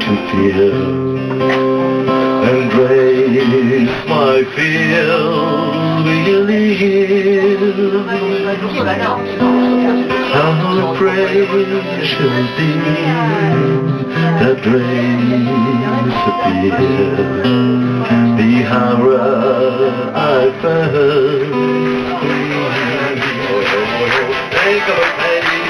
to feel and raise my fears believe. How precious these that dreams appear. The horror I felt. Take a look.